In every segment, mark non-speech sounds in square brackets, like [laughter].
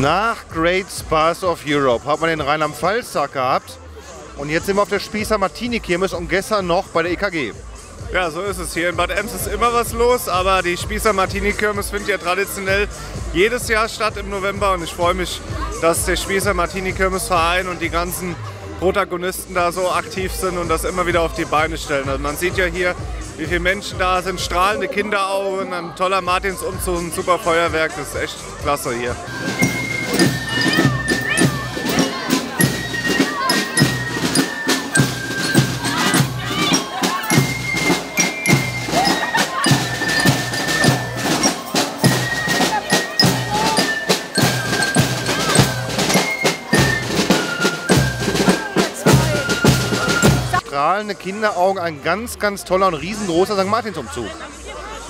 Nach Great Spas of Europe hat man den Rheinland-Pfalz-Tag gehabt. Und jetzt sind wir auf der Spießer Martini-Kirmes und gestern noch bei der EKG. Ja, so ist es hier. In Bad Ems ist immer was los, aber die Spießer Martini-Kirmes findet ja traditionell jedes Jahr statt im November. Und ich freue mich, dass der Spießer Martini-Kirmes-Verein und die ganzen Protagonisten da so aktiv sind und das immer wieder auf die Beine stellen. Also man sieht ja hier, wie viele Menschen da sind, strahlende Kinderaugen, ein toller Martinsumzug, ein super Feuerwerk, das ist echt klasse hier. Strahlende Kinderaugen, ein ganz, ganz toller und riesengroßer St. Martinsumzug.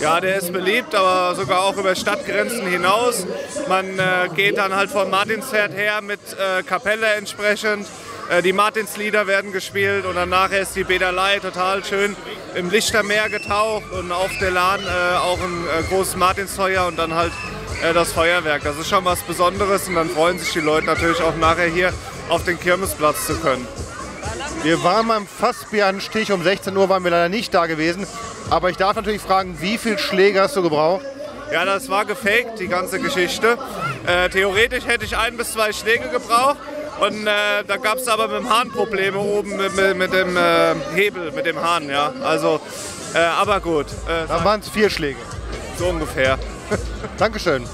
Ja, der ist beliebt, aber sogar auch über Stadtgrenzen hinaus. Man äh, geht dann halt vom Martinspferd her mit äh, Kapelle entsprechend. Äh, die Martinslieder werden gespielt und dann nachher ist die Bäderlei total schön im Lichtermeer getaucht und auf der Lahn äh, auch ein äh, großes Martinsfeuer und dann halt äh, das Feuerwerk. Das ist schon was Besonderes und dann freuen sich die Leute natürlich auch nachher hier auf den Kirmesplatz zu können. Wir waren beim Fassbärenstich, um 16 Uhr waren wir leider nicht da gewesen. Aber ich darf natürlich fragen, wie viel Schläge hast du gebraucht? Ja, das war gefaked, die ganze Geschichte. Äh, theoretisch hätte ich ein bis zwei Schläge gebraucht. Und äh, da gab es aber mit dem Hahn Probleme oben mit, mit, mit dem äh, Hebel, mit dem Hahn. Ja. Also, äh, aber gut. Dann waren es vier Schläge. So ungefähr. [laughs] Dankeschön.